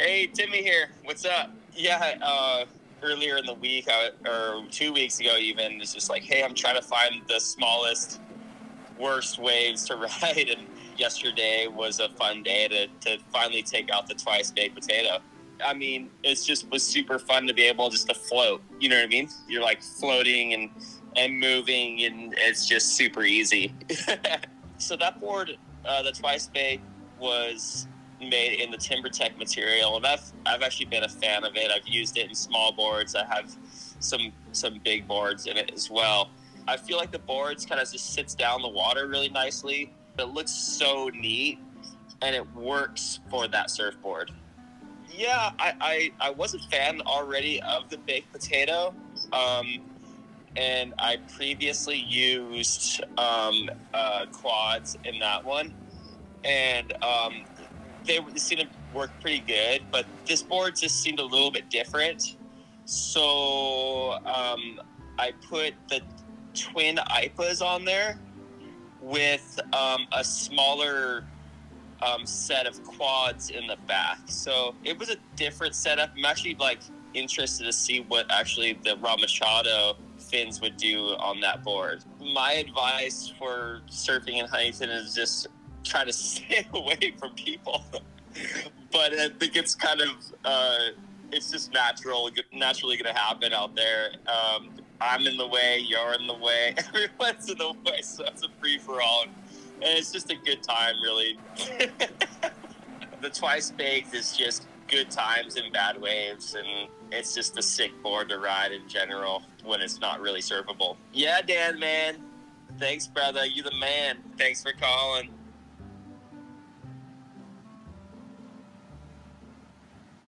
Hey, Timmy here. What's up? Yeah, uh, earlier in the week, I, or two weeks ago, even, it's just like, hey, I'm trying to find the smallest, worst waves to ride. And yesterday was a fun day to, to finally take out the twice baked potato. I mean, it's just was super fun to be able just to float. You know what I mean? You're like floating and and moving, and it's just super easy. so that board, uh, the twice baked, was made in the Timbertek material, and I've I've actually been a fan of it. I've used it in small boards. I have some some big boards in it as well. I feel like the boards kind of just sits down the water really nicely. It looks so neat, and it works for that surfboard. Yeah, I, I, I was a fan already of the baked potato. Um, and I previously used um, uh, quads in that one. And um, they seemed to work pretty good, but this board just seemed a little bit different. So um, I put the twin IPAs on there with um, a smaller um, set of quads in the back. So it was a different setup. I'm actually like interested to see what actually the Rob Machado fins would do on that board. My advice for surfing in Huntington is just try to stay away from people. but I think it's kind of uh, it's just natural, naturally going to happen out there. Um, I'm in the way, you're in the way, everyone's in the way, so it's a free for all, and it's just a good time, really. the twice baked is just good times and bad waves, and it's just a sick board to ride in general when it's not really surfable. Yeah, Dan Mann. Thanks, brother. You the man. Thanks for calling.